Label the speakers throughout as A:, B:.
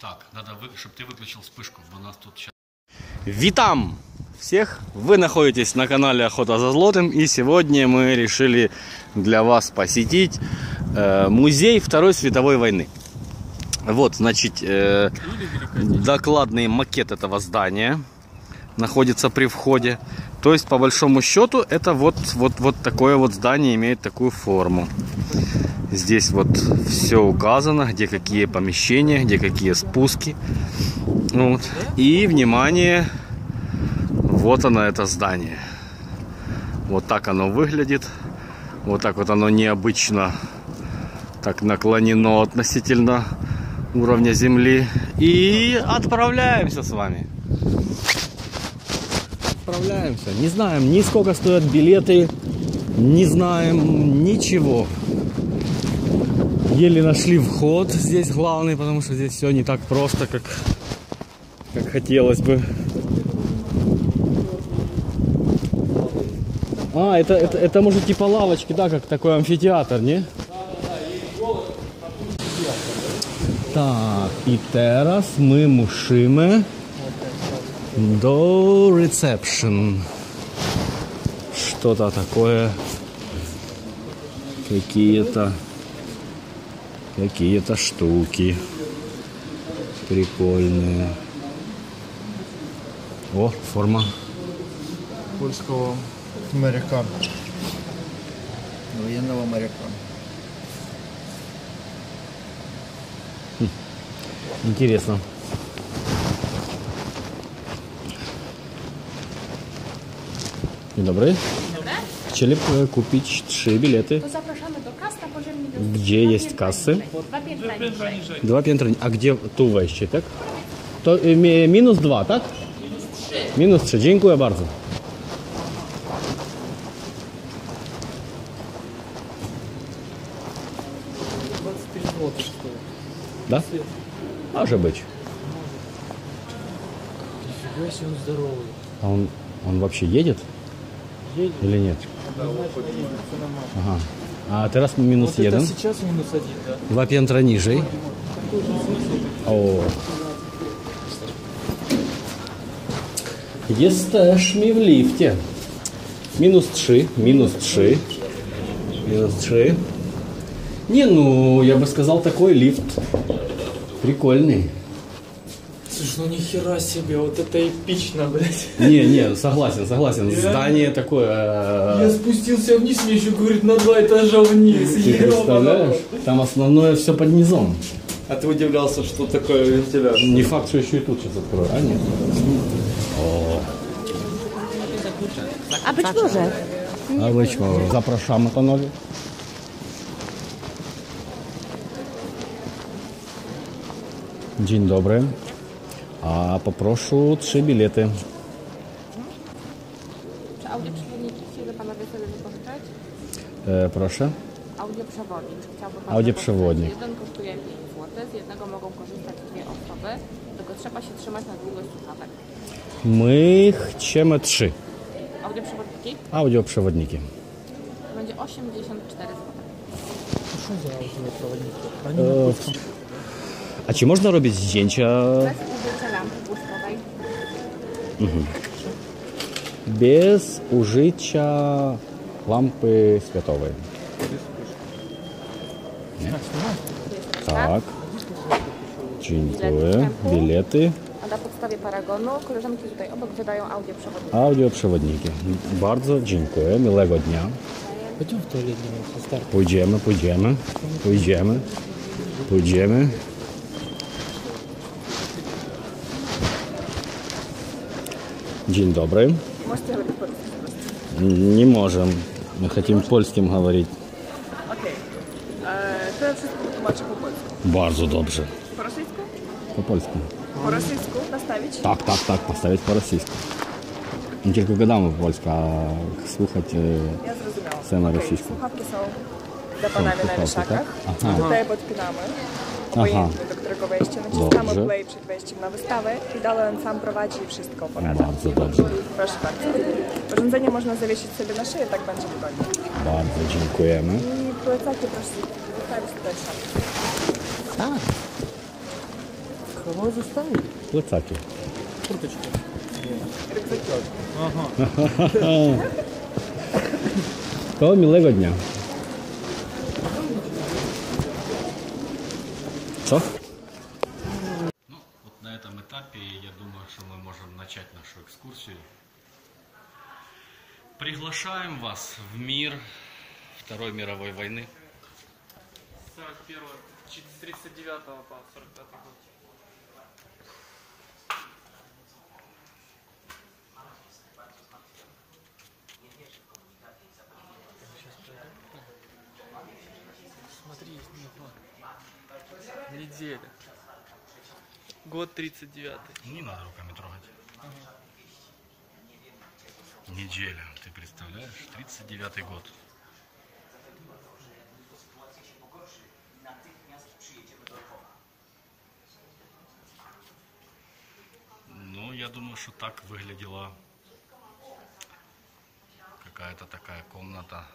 A: Так, надо, чтобы ты выключил вспышку, у нас тут сейчас...
B: Витам всех! Вы находитесь на канале Охота за злотым и сегодня мы решили для вас посетить э, музей Второй световой войны. Вот, значит, э, докладный макет этого здания находится при входе. То есть, по большому счету, это вот, вот, вот такое вот здание имеет такую форму. Здесь вот все указано, где какие помещения, где какие спуски. Вот. И, внимание, вот оно, это здание. Вот так оно выглядит. Вот так вот оно необычно так наклонено относительно уровня земли. И отправляемся с вами. Отправляемся. Не знаем ни сколько стоят билеты, не знаем ничего. Еле нашли вход здесь главный, потому что здесь все не так просто, как, как хотелось бы. А, это, это, это может типа лавочки, да, как такой амфитеатр, не? Так, і teraz ми мушимо до ресепшн. Что-то такое. Какие-то какие-то штуки прикольные. О, форма.
C: польского моряка. Военного моряка.
B: Интересно. Dzień dobry. Chcieli e, kupić trzy bilety.
D: To zapraszamy do kas na poziomie
B: Gdzie jest kasy?
D: Dwa piętra niżej.
B: Dwa piętra. A gdzie tu wejście, tak? To y, mi- minus dwa, tak? Minus trzy. Dziękuję bardzo. Да? Может быть.
C: Нифига себе он здоровый.
B: А он, он вообще едет? Или нет? Ага. А teraz minus
C: Вот
B: jeden.
C: сейчас минус один, да?
B: Dwa piętra niżej. O. Jesteśmy w lifcie. Minus 3, minus 3, minus 3. Не, ну, я бы сказал, такой лифт прикольный.
C: Слушай, ну нихера себе, вот это эпично, блядь.
B: Не, не, согласен, согласен. Здание такое... э,
C: Я спустился вниз, мне еще говорит на два этажа вниз.
B: Ты представляешь? Там основное все под низом.
C: А ты удивлялся, что такое вентиляция?
B: Не факт, что еще и тут сейчас открою. А, нет.
D: A być może.
B: А ви що, запрошаємо, панове? Dzień dobry. A poproszę trzy bilety.
D: Czy audioprzewodniki chcieliby panowie sobie wypożyczać?
B: E, proszę.
D: Audioprzewodnik. Chciałby pan
B: Audioprzewodnik.
D: wypożyczyć. Jeden kosztuje 5 zł, z jednego mogą korzystać dwie osoby, tylko trzeba się trzymać na długość słuchawek.
B: My chcemy trzy
D: Audioprzewodniki
B: audioprzewodniki.
D: to będzie 84 zł.
C: Что за аудиопроводники? Они на польском.
B: A czy można robić zdjęcia
D: Bez użycia lampy błyskowej.
B: bez użycia lampy światowej? Tak. Dziękuję. Bilety.
D: A na podstawie paragonu koleżanki tutaj obok wydają audioprzewodniki.
B: Audioprzewodniki. Bardzo dziękuję. Miłego dnia.
C: Пойдем в туалет немного, старт.
B: Pójdziemy, pójdziemy, pójdziemy, pójdziemy. Dzień dobry.
D: Możecie говорить по-русски.
B: Не можем. Мы хотим польским говорить.
D: To ja wszystko wytłumaczę po polsku.
B: Bardzo dobrze.
D: Po
B: polsku.
D: Po rosyjsku nastawić?
B: Tak, tak, tak, postawić po rosyjsku. Nie tylko gadamy po polsku, a słuchać e,
D: Ja zrozumiałam.
B: Same
D: Okej,
B: rosyjskie.
D: Słuchawki są zapadane na
B: słuchawki,
D: wieszakach.
B: tak? Aha.
D: Tutaj podpinamy. Obojętnie do którego wejścia. Naciskamy
B: Dobrze.
D: play przed wejściem na wystawę i dalej on sam prowadzi i wszystko opowiada.
B: Bardzo dobrze.
D: Proszę bardzo. Urządzenie można zawiesić sobie na szyję, tak będzie wygodnie.
B: Bardzo dziękujemy.
D: I plecaki proszę zostawić tutaj sam.
B: Tak.
C: Кого заставить?
E: Пlecaki.
C: Курточку. Ага.
E: To miłego dnia. Co?
B: Ну, вот на этом этапе я думаю, что мы можем начать нашу экскурсию. Приглашаем вас в мир Второй мировой войны.
C: 41 с 39 по 45 год. Неделя. Год 39
B: Не надо руками трогать. Неделя, ты представляешь? 39 год. Ну, я думаю, что так выглядела какая-то такая комната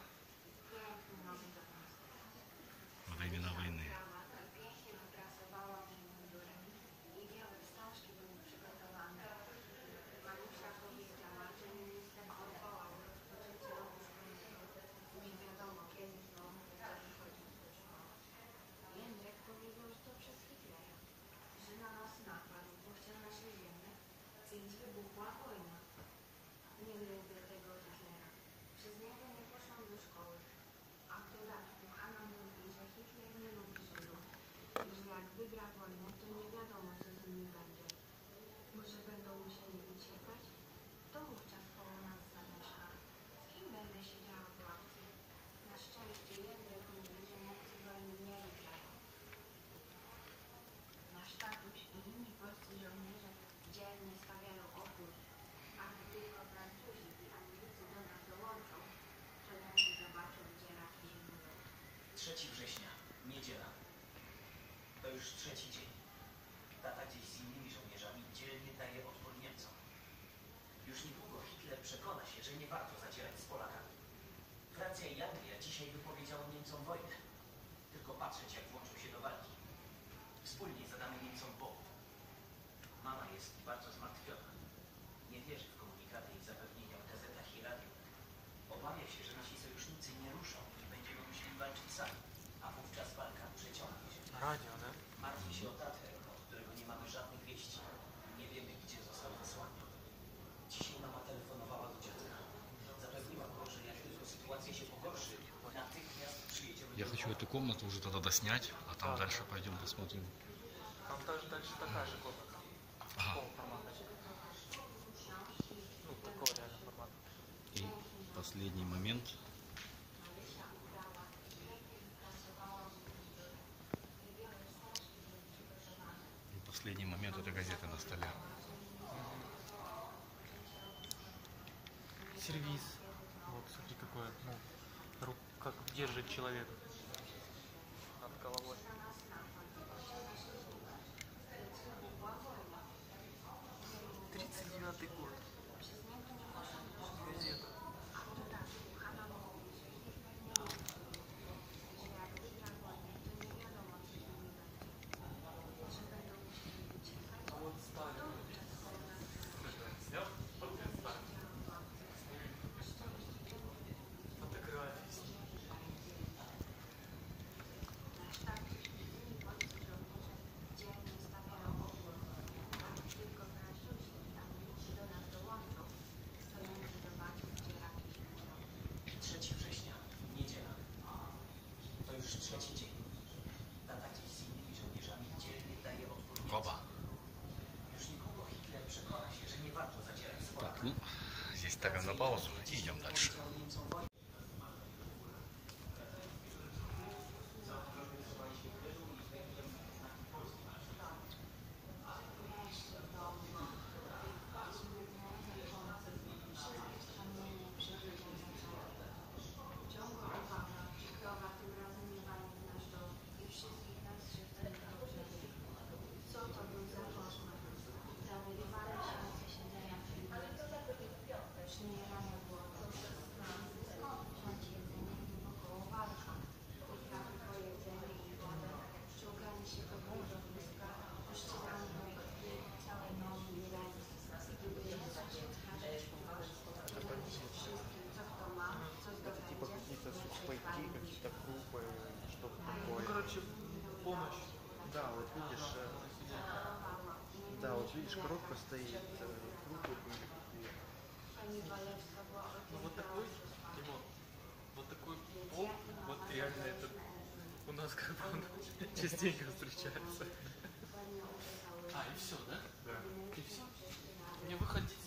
F: jak wygra wojnę, to nie wiadomo, co z nimi będzie. Może będą musieli uciekać? To
G: już trzeci dzień. Tata dziś z innymi żołnierzami dzielnie daje odpór Niemcom. Już niedługo Hitler przekona się, że nie warto zacierać z Polakami. Francja i Anglia dzisiaj wypowiedziały Niemcom wojnę. Tylko patrzeć, jak włączą się do walki. Wspólnie zadamy Niemcom powód. Mama jest bardzo zmartwiona. Nie wierzy w komunikaty i zapewnienia w gazetach i radiu. Obawia się, że nasi sojusznicy nie ruszą i będziemy musieli walczyć sami, a wówczas walka przeciągnie się.
C: Radio,
G: Nie wiemy, gdzie został wysłany. Dzisiaj mama telefonowała do dziadka. Zapewniła go, że jak tylko sytuacja się pogorszy, natychmiast przyjedziemy
B: Я хочу эту комнату уже тогда доснять, а там дальше пойдем посмотрим.
C: Там также дальше такая же комната.
B: Ага.
C: Такого формата. Ну, такого реально формата.
B: И последний момент. И последний момент это газеты на столе.
C: Сервис. Вот, смотри, какое. Ну, как держит человек над головой. Тридцать девятый год. Газета.
B: Ставим на паузу и идем дальше.
H: Видишь, коробка стоит, э, круглый и
C: Ну вот такой, Тимон, вот такой пол, вот реально это у нас как бы он частенько встречается. А, и все, да? Да. И все. Мне выходить